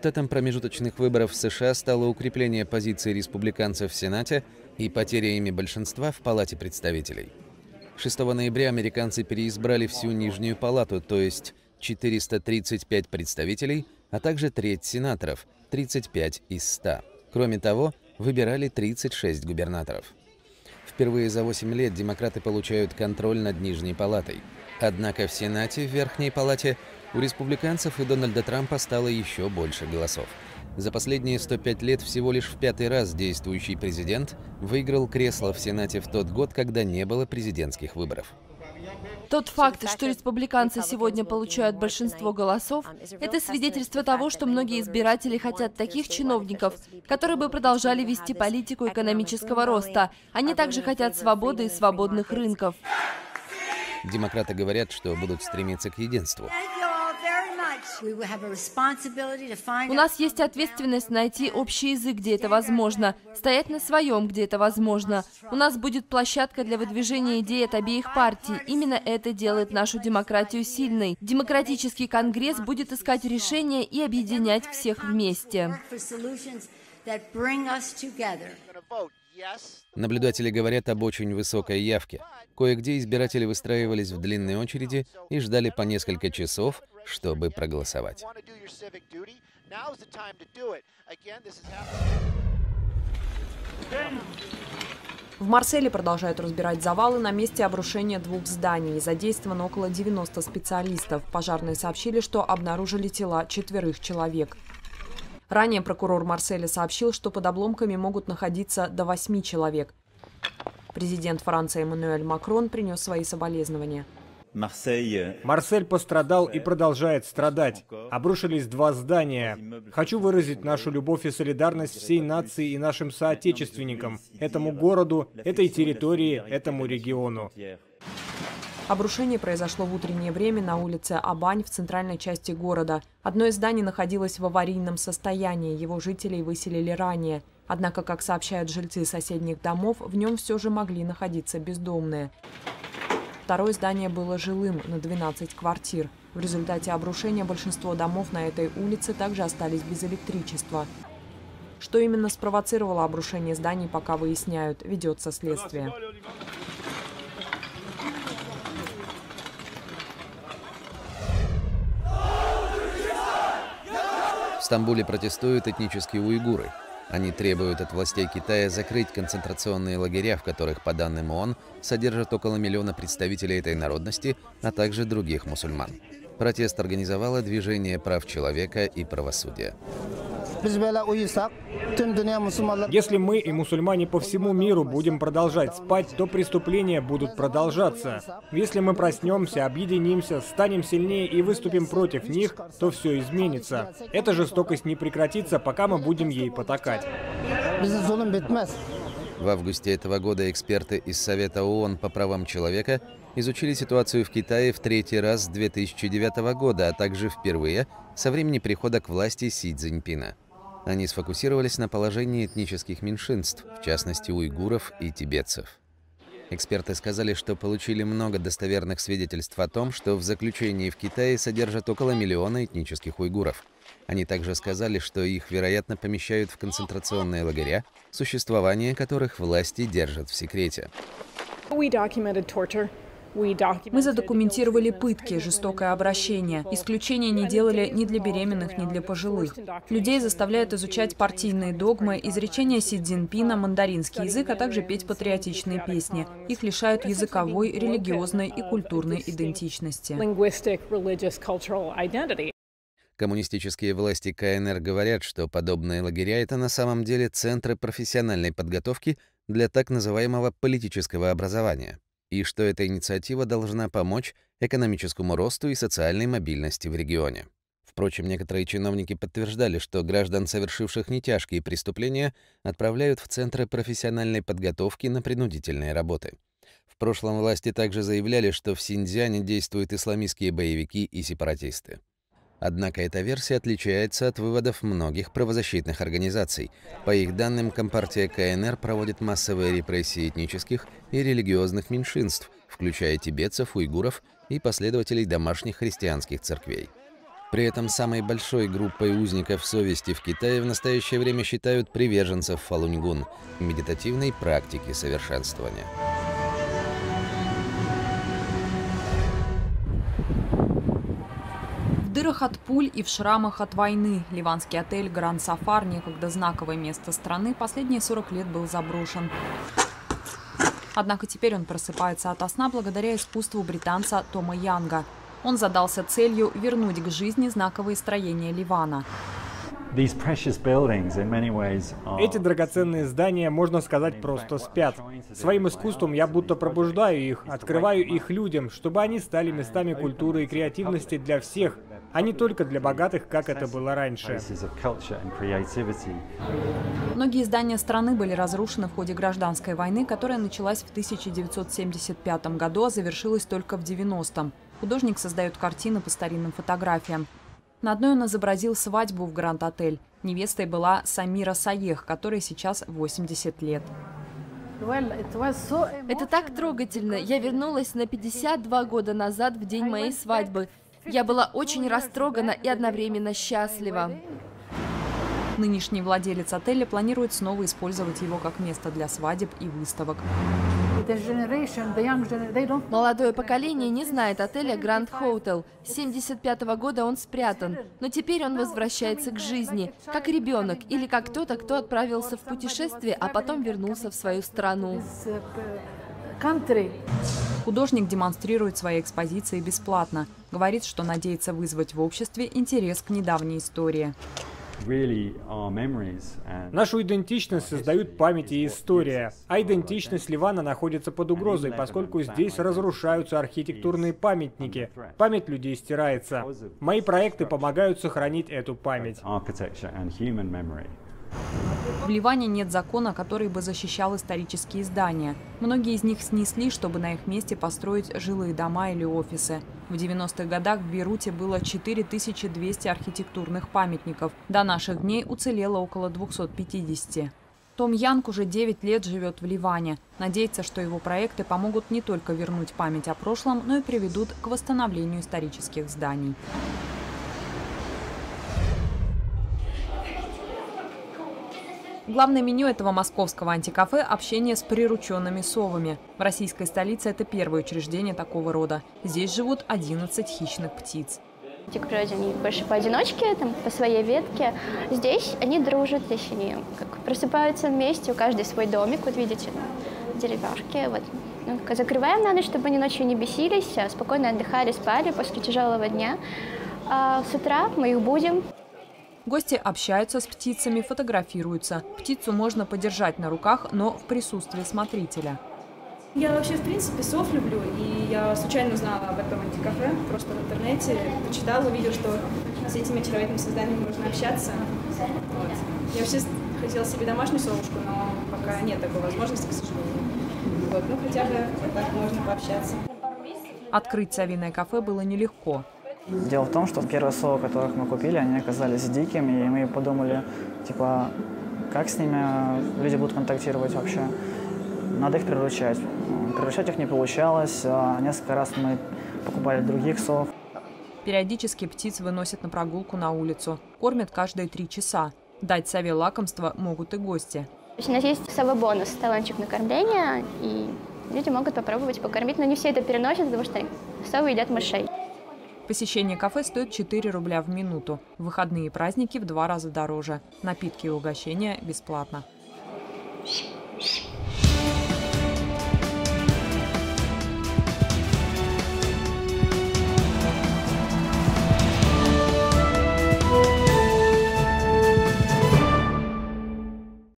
Результатом промежуточных выборов в США стало укрепление позиции республиканцев в Сенате и потеря ими большинства в Палате представителей. 6 ноября американцы переизбрали всю Нижнюю палату, то есть 435 представителей, а также треть сенаторов, 35 из 100. Кроме того, выбирали 36 губернаторов. Впервые за 8 лет демократы получают контроль над Нижней палатой. Однако в Сенате, в Верхней палате, у республиканцев и Дональда Трампа стало еще больше голосов. За последние 105 лет всего лишь в пятый раз действующий президент выиграл кресло в Сенате в тот год, когда не было президентских выборов. Тот факт, что республиканцы сегодня получают большинство голосов, это свидетельство того, что многие избиратели хотят таких чиновников, которые бы продолжали вести политику экономического роста. Они также хотят свободы и свободных рынков. Демократы говорят, что будут стремиться к единству. У нас есть ответственность найти общий язык, где это возможно, стоять на своем, где это возможно. У нас будет площадка для выдвижения идей от обеих партий. Именно это делает нашу демократию сильной. Демократический конгресс будет искать решения и объединять всех вместе. Наблюдатели говорят об очень высокой явке. Кое-где избиратели выстраивались в длинной очереди и ждали по несколько часов, чтобы проголосовать. В Марселе продолжают разбирать завалы на месте обрушения двух зданий. Задействовано около 90 специалистов. Пожарные сообщили, что обнаружили тела четверых человек. Ранее прокурор Марселя сообщил, что под обломками могут находиться до восьми человек. Президент Франции Эммануэль Макрон принес свои соболезнования. Марсель пострадал и продолжает страдать. Обрушились два здания. Хочу выразить нашу любовь и солидарность всей нации и нашим соотечественникам, этому городу, этой территории, этому региону. Обрушение произошло в утреннее время на улице Абань в центральной части города. Одно из зданий находилось в аварийном состоянии, его жителей выселили ранее. Однако, как сообщают жильцы соседних домов, в нем все же могли находиться бездомные. Второе здание было жилым на 12 квартир. В результате обрушения большинство домов на этой улице также остались без электричества. Что именно спровоцировало обрушение зданий, пока выясняют. Ведется следствие. Стамбуле протестуют этнические уйгуры. Они требуют от властей Китая закрыть концентрационные лагеря, в которых, по данным ООН, содержат около миллиона представителей этой народности, а также других мусульман. Протест организовало Движение прав человека и правосудия. Если мы и мусульмане по всему миру будем продолжать спать, то преступления будут продолжаться. Если мы проснемся, объединимся, станем сильнее и выступим против них, то все изменится. Эта жестокость не прекратится, пока мы будем ей потакать. В августе этого года эксперты из Совета ООН по правам человека изучили ситуацию в Китае в третий раз с 2009 года, а также впервые со времени прихода к власти Си Цзиньпина. Они сфокусировались на положении этнических меньшинств, в частности уйгуров и тибетцев. Эксперты сказали, что получили много достоверных свидетельств о том, что в заключении в Китае содержат около миллиона этнических уйгуров. Они также сказали, что их, вероятно, помещают в концентрационные лагеря, существование которых власти держат в секрете. Мы задокументировали пытки, жестокое обращение. Исключения не делали ни для беременных, ни для пожилых. Людей заставляют изучать партийные догмы, изречения Си Цзиньпина, мандаринский язык, а также петь патриотичные песни. Их лишают языковой, религиозной и культурной идентичности. Коммунистические власти КНР говорят, что подобные лагеря – это на самом деле центры профессиональной подготовки для так называемого политического образования и что эта инициатива должна помочь экономическому росту и социальной мобильности в регионе. Впрочем, некоторые чиновники подтверждали, что граждан, совершивших нетяжкие преступления, отправляют в центры профессиональной подготовки на принудительные работы. В прошлом власти также заявляли, что в Синьцзяне действуют исламистские боевики и сепаратисты. Однако эта версия отличается от выводов многих правозащитных организаций. По их данным, Компартия КНР проводит массовые репрессии этнических и религиозных меньшинств, включая тибетцев, уйгуров и последователей домашних христианских церквей. При этом самой большой группой узников совести в Китае в настоящее время считают приверженцев фалуньгун – медитативной практики совершенствования. Дырах от пуль и в шрамах от войны ливанский отель «Гранд Сафар», некогда знаковое место страны, последние 40 лет был заброшен. Однако теперь он просыпается от сна благодаря искусству британца Тома Янга – он задался целью вернуть к жизни знаковые строения Ливана. Эти драгоценные здания, можно сказать, просто спят. Своим искусством я будто пробуждаю их, открываю их людям, чтобы они стали местами культуры и креативности для всех, а не только для богатых, как это было раньше. Многие здания страны были разрушены в ходе гражданской войны, которая началась в 1975 году, а завершилась только в 90-м. Художник создает картины по старинным фотографиям. На одной он изобразил свадьбу в Гранд-отель. Невестой была Самира Саех, которой сейчас 80 лет. Это так трогательно. Я вернулась на 52 года назад в день моей свадьбы. Я была очень растрогана и одновременно счастлива. Нынешний владелец отеля планирует снова использовать его как место для свадеб и выставок. Молодое поколение не знает отеля Grand Hotel. С 75 -го года он спрятан, но теперь он возвращается к жизни, как ребенок или как кто-то, кто отправился в путешествие, а потом вернулся в свою страну. Художник демонстрирует свои экспозиции бесплатно. Говорит, что надеется вызвать в обществе интерес к недавней истории. Нашу идентичность создают память и история, а идентичность Ливана находится под угрозой, поскольку здесь разрушаются архитектурные памятники. Память людей стирается. Мои проекты помогают сохранить эту память. В Ливане нет закона, который бы защищал исторические здания. Многие из них снесли, чтобы на их месте построить жилые дома или офисы. В 90-х годах в Бейруте было 4200 архитектурных памятников. До наших дней уцелело около 250. Том Янг уже 9 лет живет в Ливане. Надеется, что его проекты помогут не только вернуть память о прошлом, но и приведут к восстановлению исторических зданий. Главное меню этого московского антикафе – общение с прирученными совами. В российской столице это первое учреждение такого рода. Здесь живут 11 хищных птиц. Эти к природе они больше поодиночке, там, по своей ветке. Здесь они дружат, здесь они как просыпаются вместе, у каждой свой домик, вот видите, деревяшки. Вот. Ну, закрываем на ночь, чтобы они ночью не бесились, а спокойно отдыхали, спали после тяжелого дня. А с утра мы их будем, Гости общаются с птицами, фотографируются. Птицу можно подержать на руках, но в присутствии смотрителя. Я вообще, в принципе, сов люблю, и я случайно узнала об этом антикафе, просто в интернете, почитала, увидела, что с этими очаровательными созданиями можно общаться. Вот. Я вообще хотела себе домашнюю совушку, но пока нет такой возможности, к сожалению. Вот. Ну, хотя бы так можно пообщаться. Открыть совиное кафе было нелегко. Дело в том, что первые совы, которых мы купили, они оказались дикими, и мы подумали, типа, как с ними люди будут контактировать вообще. Надо их приручать. Приручать их не получалось. А несколько раз мы покупали других сов. Периодически птиц выносят на прогулку на улицу. Кормят каждые три часа. Дать сове лакомство могут и гости. У нас есть совобонус, талончик на кормление, и люди могут попробовать покормить, но не все это переносят, потому что совы едят мышей. Посещение кафе стоит 4 рубля в минуту. В выходные и праздники в два раза дороже. Напитки и угощения бесплатно. Thank